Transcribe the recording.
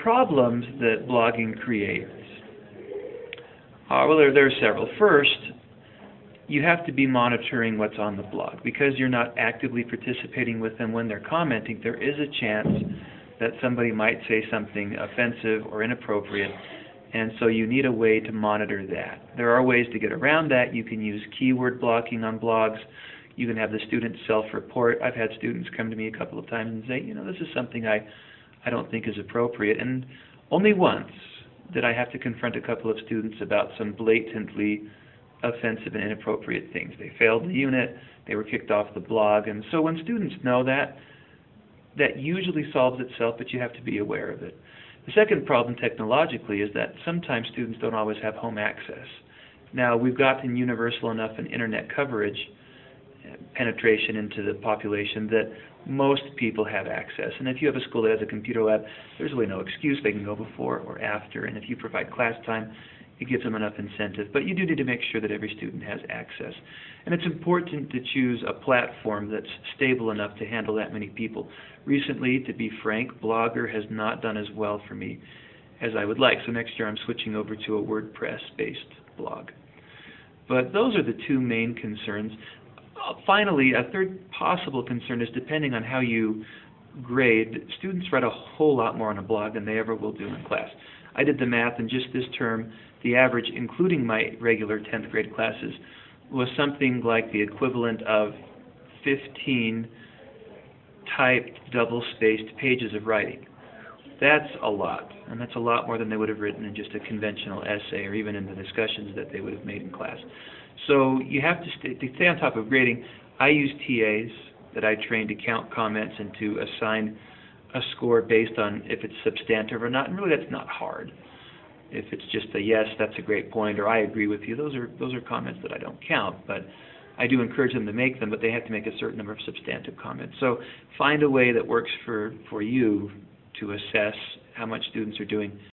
problems that blogging creates. Uh, well, there, there are several. First, you have to be monitoring what's on the blog. Because you're not actively participating with them when they're commenting, there is a chance that somebody might say something offensive or inappropriate, and so you need a way to monitor that. There are ways to get around that. You can use keyword blocking on blogs. You can have the students self-report. I've had students come to me a couple of times and say, you know, this is something I, I don't think is appropriate. And only once did I have to confront a couple of students about some blatantly offensive and inappropriate things. They failed the unit, they were kicked off the blog, and so when students know that, that usually solves itself, but you have to be aware of it. The second problem technologically is that sometimes students don't always have home access. Now, we've gotten universal enough in internet coverage, penetration into the population, that most people have access. And if you have a school that has a computer lab, there's really no excuse. They can go before or after. And if you provide class time, it gives them enough incentive. But you do need to make sure that every student has access. And it's important to choose a platform that's stable enough to handle that many people. Recently, to be frank, Blogger has not done as well for me as I would like. So next year I'm switching over to a WordPress-based blog. But those are the two main concerns. Uh, finally, a third possible concern is depending on how you grade, students write a whole lot more on a blog than they ever will do in class. I did the math, and just this term, the average, including my regular 10th grade classes, was something like the equivalent of 15 typed, double-spaced pages of writing. That's a lot, and that's a lot more than they would have written in just a conventional essay or even in the discussions that they would have made in class. So you have to stay, to stay on top of grading. I use TAs that I train to count comments and to assign a score based on if it's substantive or not. And really, that's not hard. If it's just a yes, that's a great point, or I agree with you, those are those are comments that I don't count. But I do encourage them to make them, but they have to make a certain number of substantive comments. So find a way that works for for you to assess how much students are doing